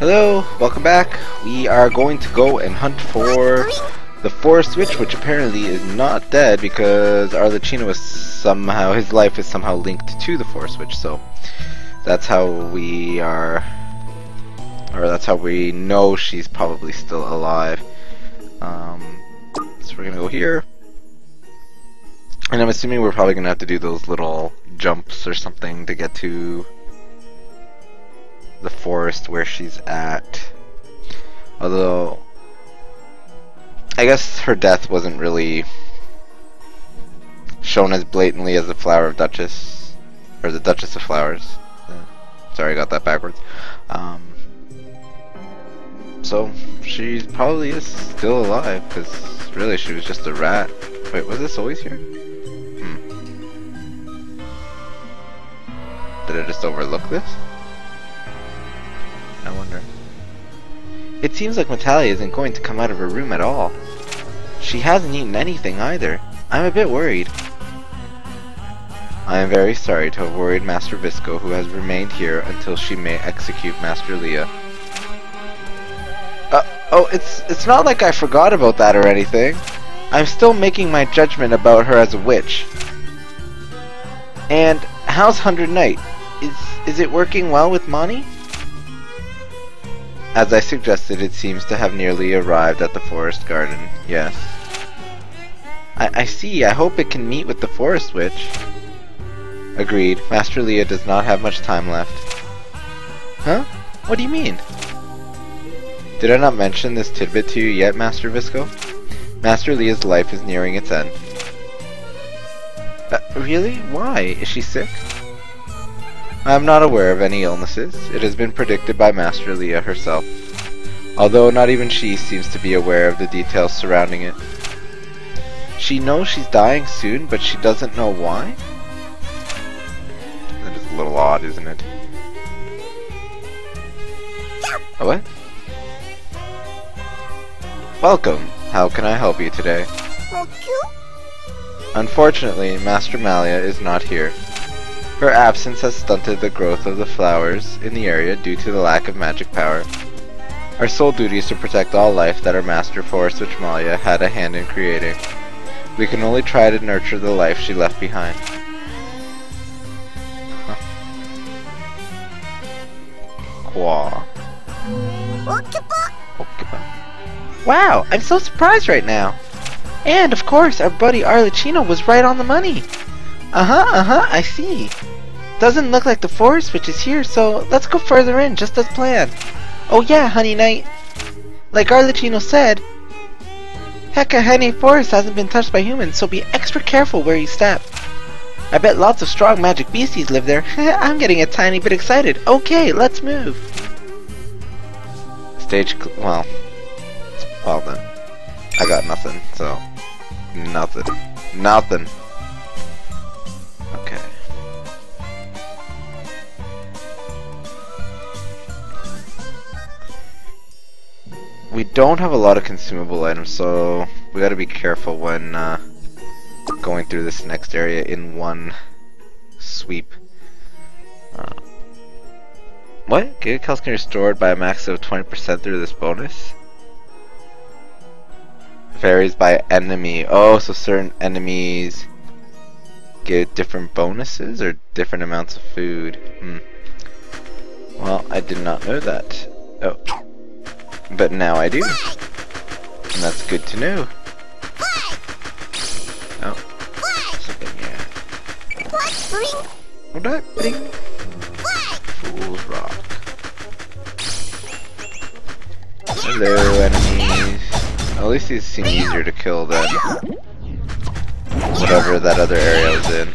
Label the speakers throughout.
Speaker 1: Hello, welcome back. We are going to go and hunt for the Forest Witch, which apparently is not dead because Arlecchino is somehow, his life is somehow linked to the Forest Witch, so that's how we are, or that's how we know she's probably still alive. Um, so we're gonna go here. And I'm assuming we're probably gonna have to do those little jumps or something to get to the forest where she's at. Although, I guess her death wasn't really shown as blatantly as the Flower of Duchess, or the Duchess of Flowers. Uh, sorry, I got that backwards. Um, so, she probably is still alive, because really she was just a rat. Wait, was this always here? Hmm. Did I just overlook this? It seems like Metallia isn't going to come out of her room at all. She hasn't eaten anything either. I'm a bit worried. I am very sorry to have worried Master Visco who has remained here until she may execute Master Lia. Uh, oh, it's, it's not like I forgot about that or anything. I'm still making my judgment about her as a witch. And how's Hundred Knight? Is, is it working well with Mani? As I suggested, it seems to have nearly arrived at the forest garden. Yes. I, I see. I hope it can meet with the forest witch. Agreed. Master Lia does not have much time left. Huh? What do you mean? Did I not mention this tidbit to you yet, Master Visco? Master Lia's life is nearing its end. Uh, really? Why? Is she sick? I am not aware of any illnesses. It has been predicted by Master Lia herself. Although not even she seems to be aware of the details surrounding it. She knows she's dying soon, but she doesn't know why? That is a little odd, isn't it? Oh, what? Welcome. How can I help you today? Unfortunately, Master Malia is not here. Her absence has stunted the growth of the flowers in the area due to the lack of magic power. Our sole duty is to protect all life that our master Forest Witch Malia had a hand in creating. We can only try to nurture the life she left behind. Wow, I'm so surprised right now. And of course, our buddy Arlecchino was right on the money. Uh-huh, uh-huh, I see. Doesn't look like the forest witch is here, so let's go further in, just as planned. Oh yeah, Honey Knight. Like Arlecchino said, Honey Forest hasn't been touched by humans, so be extra careful where you step. I bet lots of strong magic beasties live there. I'm getting a tiny bit excited. Okay, let's move. Stage, well, well then. I got nothing, so, nothing. Nothing. We don't have a lot of consumable items, so we gotta be careful when uh, going through this next area in one sweep. Uh, what? Giga Cals can be restored by a max of 20% through this bonus? Varies by enemy. Oh, so certain enemies get different bonuses or different amounts of food. Hmm. Well, I did not know that. Oh. But now I do. And that's good to know. Oh. Something here. What bring? Fool's Rock. Hello, enemies. At least these seem easier to kill than whatever that other area was in.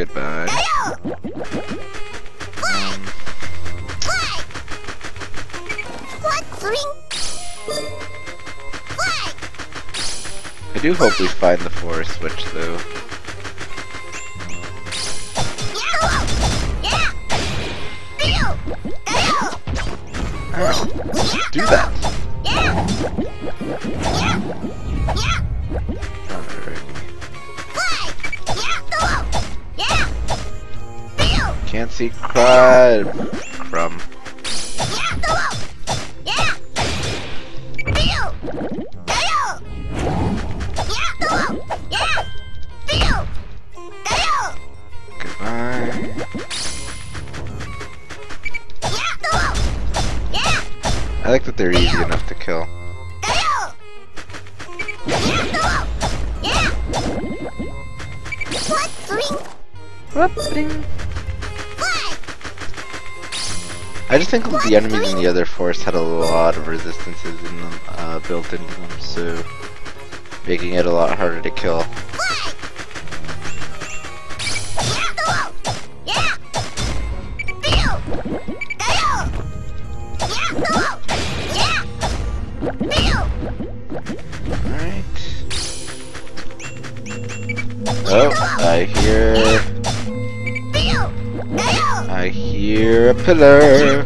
Speaker 1: Goodbye. I do hope we find the forest witch though. Do that. Icy crud. Crumb. Goodbye. I like that they're easy enough to kill. I just think the enemies in the other forest had a lot of resistances in them, uh, built into them, so making it a lot harder to kill. Pillar!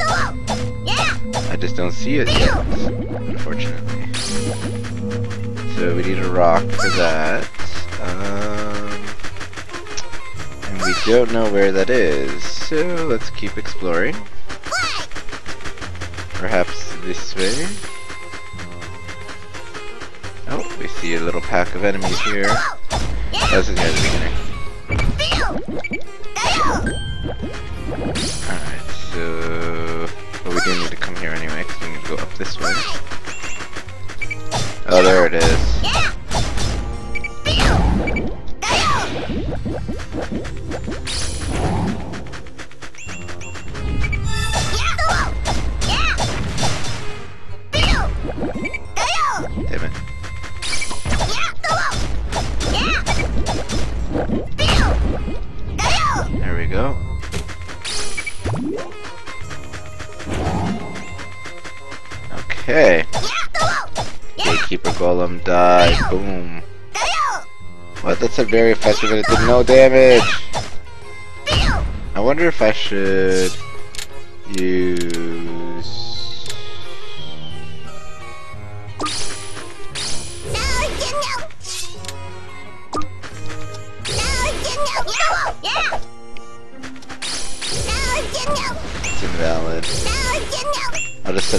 Speaker 1: I just don't see it yet, unfortunately. So we need a rock for that. Um, and we don't know where that is, so let's keep exploring. Perhaps this way? Oh, we see a little pack of enemies here. That's the beginning. Alright, so... Well, we do need to come here anyway, because we need to go up this way. Oh, there it is. Okay. Gatekeeper Golem die. Boom. What? That's a very effective and it did no damage. I wonder if I should use.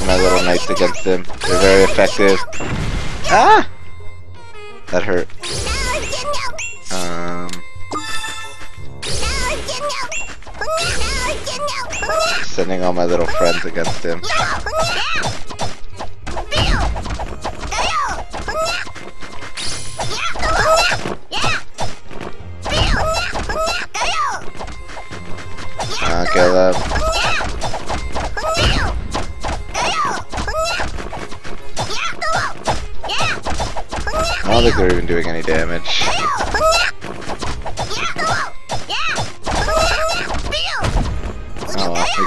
Speaker 1: My little knights against them. They're very effective. Ah! That hurt. Um. Sending all my little friends against him.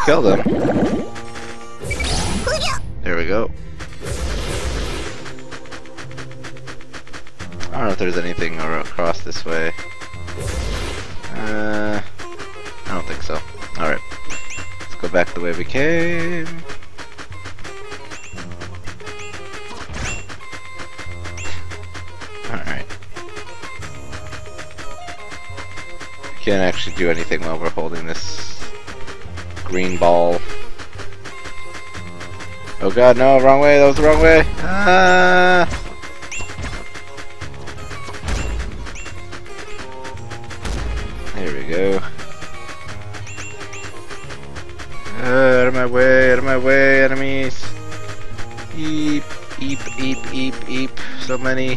Speaker 1: Killed him. There we go. I don't know if there's anything across this way. Uh, I don't think so. Alright. Let's go back the way we came. Alright. Can't actually do anything while we're holding this green ball. Oh god, no, wrong way, that was the wrong way! Ah! There we go. Uh, out of my way, out of my way, enemies! Eep, eep, eep, eep, eep. So many.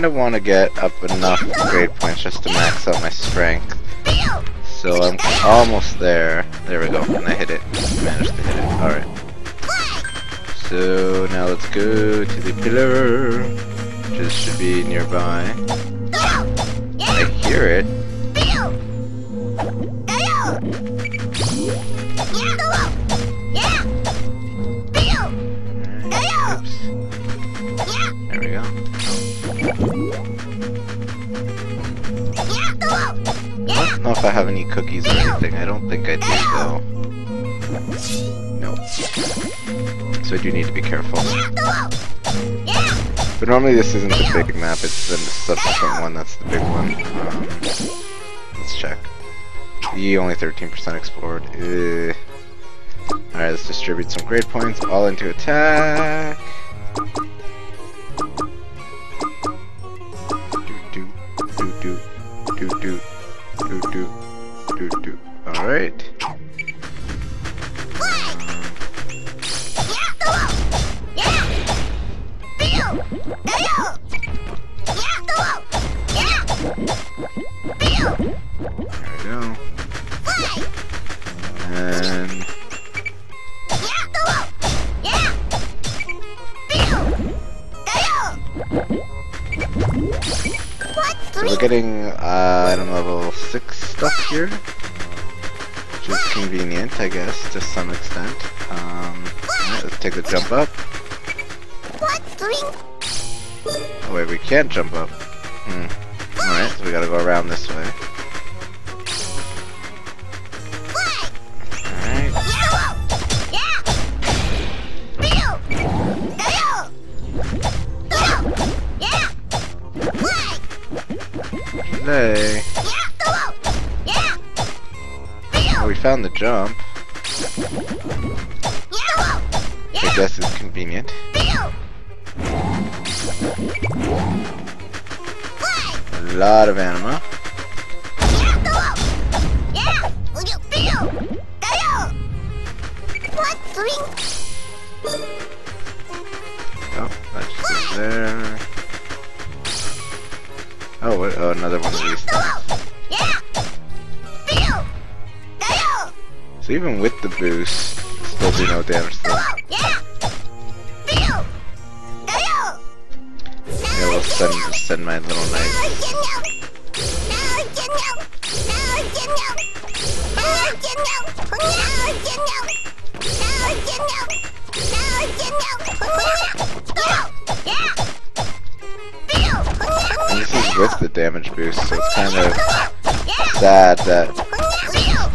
Speaker 1: kind of want to get up enough grade points just to max out my strength. So I'm almost there. There we go. And I hit it. Managed to hit it. Alright. So now let's go to the pillar. which should be nearby. I hear it. If I have any cookies or anything. I don't think I do though. Nope. So I do need to be careful. But normally this isn't the big map, it's the subsequent one that's the big one. Um, let's check. E only 13% explored. Ugh. Alright, let's distribute some grade points all into attack. Alright. We go. And so we're getting uh, item level 6 stuff here. I guess, to some extent. Um, let's take the jump up. Oh wait, we can't jump up. Hmm. Alright, so we gotta go around this way. Today. Oh, we found the jump. I guess it's convenient. A lot of anima. Oh, that just goes there. Oh, what? Oh, another one of these So even with the boost, still do no damage to them. Yeah, we'll send, send my little knight. And this is with the damage boost, so it's kind of sad that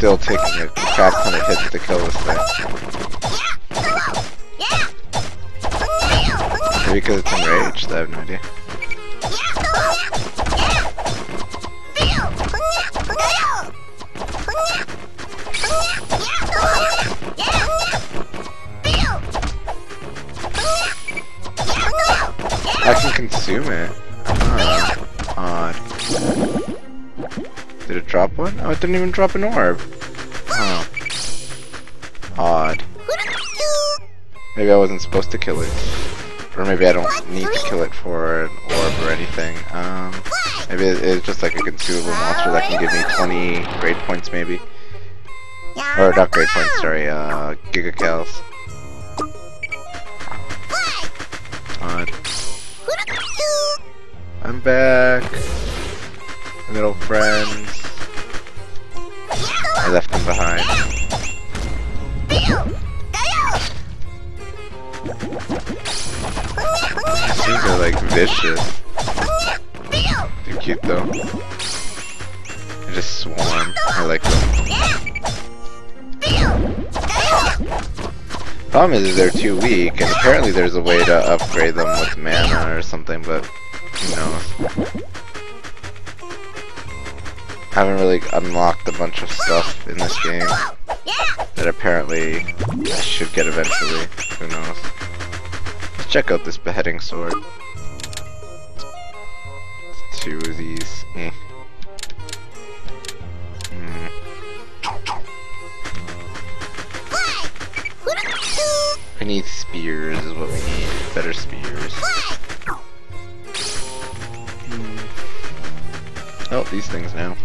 Speaker 1: still taking a crap ton of hits to kill this thing. Maybe because it's enraged, I have no idea. It didn't even drop an orb. Oh. Odd. Maybe I wasn't supposed to kill it. Or maybe I don't need to kill it for an orb or anything. Um, maybe it's just like a consumable monster that can give me 20 grade points maybe. Or not grade points, sorry, uh, gigacals. Odd. I'm back. Little friends. I left them behind. These are like vicious. They're cute though. They just swarm. I like them. Problem is they're too weak, and apparently there's a way to upgrade them with mana or something, but who knows. I haven't really unlocked a bunch of stuff in this game that apparently I should get eventually. Who knows? Let's check out this beheading sword. Two of these. Eh. Hmm. We need spears is what we need. Better spears. Hmm. Oh, these things now.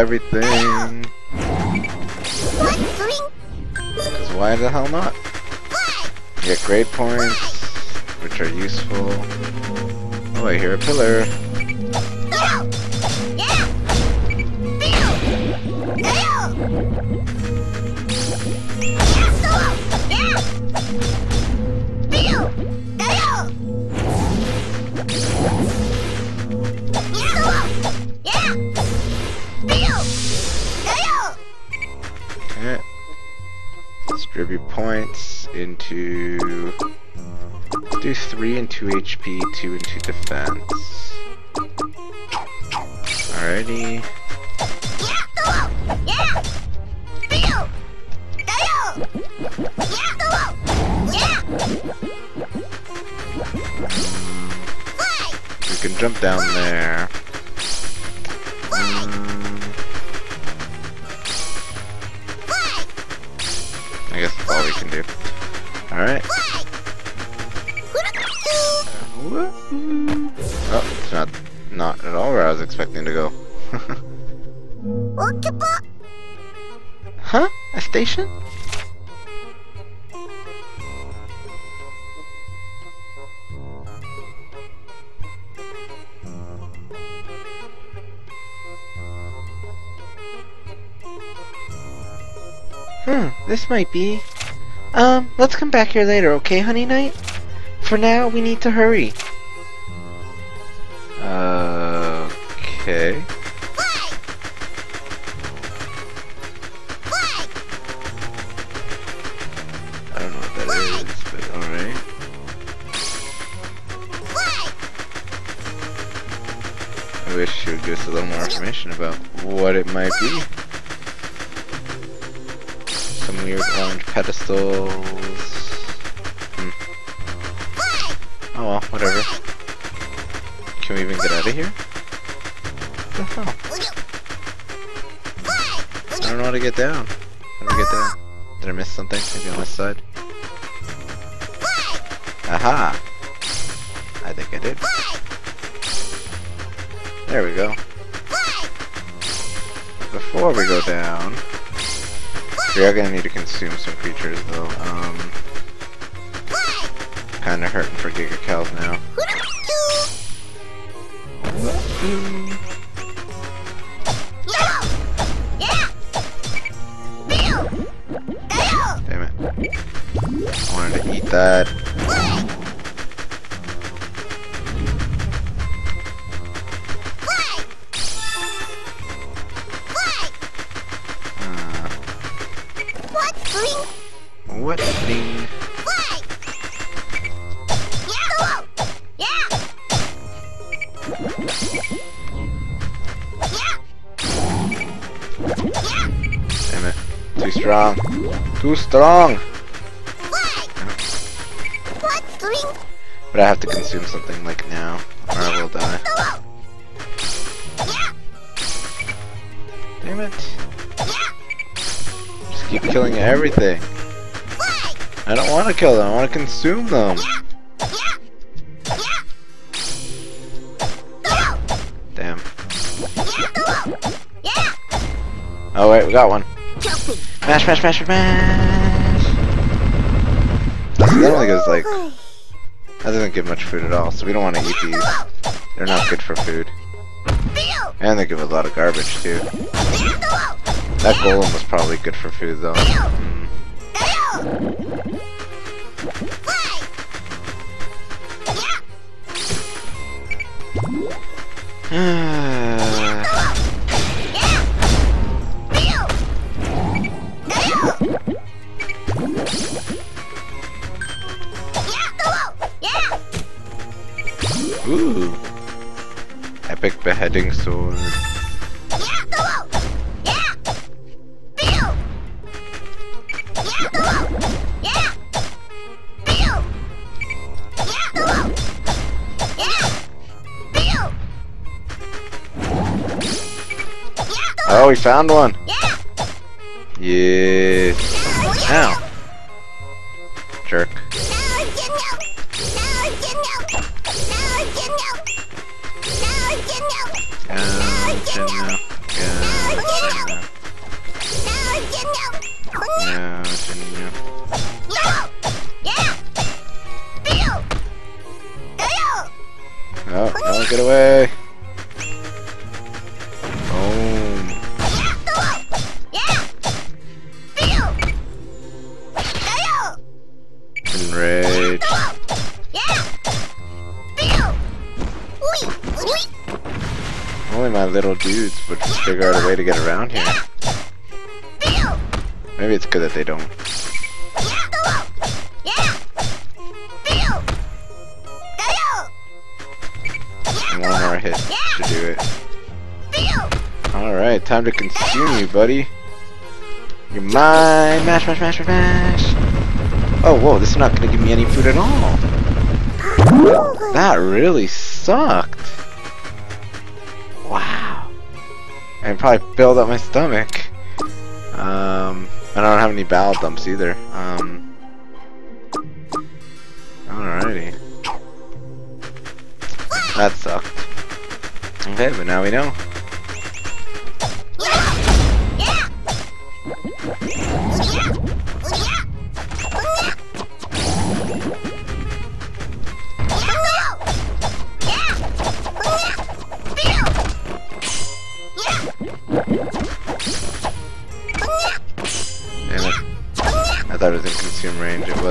Speaker 1: Everything. Because why the hell not? You get grade points, which are useful. Oh, I hear a pillar. Points into do three into HP, two into defense. Alrighty. We can jump down there. Alright. Oh, it's not not at all where I was expecting to go. huh? A station? Hmm, this might be. Um, let's come back here later, okay, Honey Knight? For now, we need to hurry. Okay. I don't know what that is, but alright. I wish would give us a little more information about what it might be. Weird orange pedestals. Hmm. Oh well, whatever. Can we even get out of here? What the hell? I don't know how to get down. How do we get down? Did I miss something? Maybe on this side? Aha! I think I did. There we go. Before we go down, we are gonna need to consume some creatures though. Um, kinda hurting for Giga Gigacals now. Damn it. I wanted to eat that. Strong! But I have to consume something like now, or I will die. Damn it. Just keep killing everything. I don't want to kill them, I want to consume them. Damn. Oh wait, we got one. Smash, smash, smash, smash! That only goes like... That doesn't give much food at all, so we don't want to eat these. They're not good for food. And they give a lot of garbage too. That golem was probably good for food though. Mm. Ooh. Epic beheading sword. Yeah! Yeah! Bill! Yeah! Yeah! Bill! Yeah! Yeah! Bill! Yeah! Oh, we found one. Yeah. Ow. Take Only away. little dudes would figure out a way to get around here. Maybe it's good that they don't. Time to consume you, buddy. You're mine. Mash, mash, mash, mash. Oh, whoa, this is not going to give me any food at all. That really sucked. Wow. And probably filled up my stomach. Um, I don't have any bowel dumps either. Um, alrighty. That sucked. Okay, but now we know.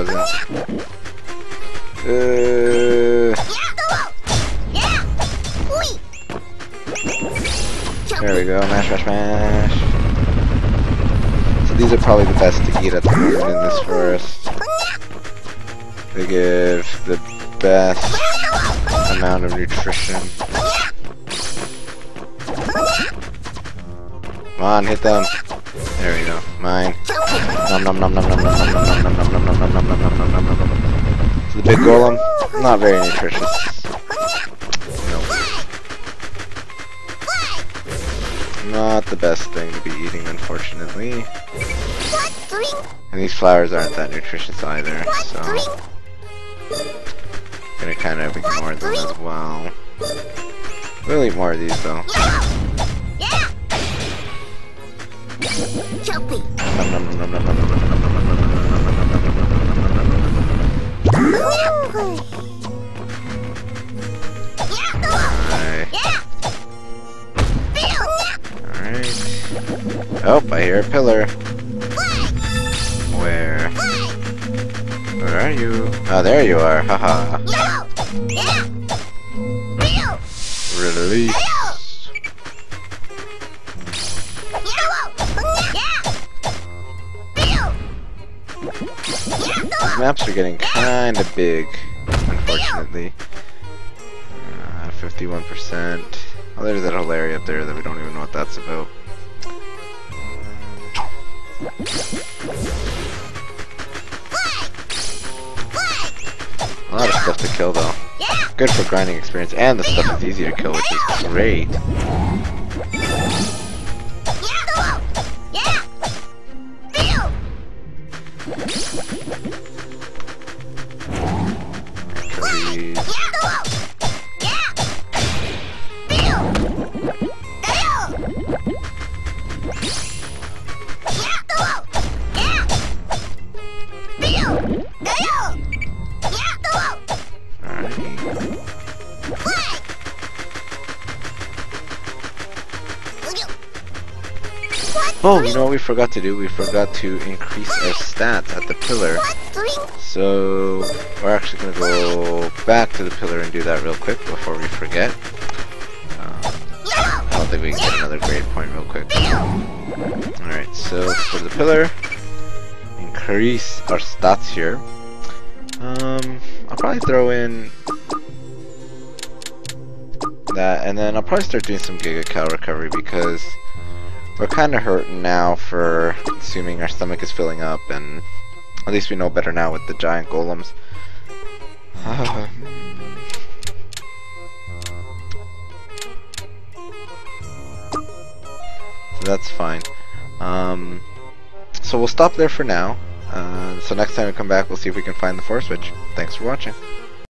Speaker 1: wasn't. Uh, there we go, mash, mash, mash. So these are probably the best to eat at the moment in this forest. They give the best amount of nutrition. Come on, hit them. There we go. Mine. Nom nom nom nom nom nom nom nom nom nom nom nom nom nom nom nom nom nom nom nom The big golem? Not very nutritious. Not the best thing to be eating, unfortunately. And these flowers aren't that nutritious either, so... I'm gonna kind of ignore them as well. We'll eat more of these though. Jumpy. Oh, I hear a pillar. Where? Where are you? Oh, there you are. Haha. Relief. Maps are getting kinda big, unfortunately. Uh, 51%. Oh, there's that whole area up there that we don't even know what that's about. A lot of stuff to kill though. Good for grinding experience, and the stuff is easy to kill, which is great. Forgot to do? We forgot to increase our stats at the pillar. So, we're actually going to go back to the pillar and do that real quick before we forget. Um, I don't think we can get another grade point real quick. Alright, so for the pillar, increase our stats here. Um, I'll probably throw in that, and then I'll probably start doing some Giga Cal recovery because we're kind of hurting now for assuming our stomach is filling up, and at least we know better now with the giant golems. so that's fine. Um, so we'll stop there for now. Uh, so next time we come back, we'll see if we can find the forest witch. Thanks for watching.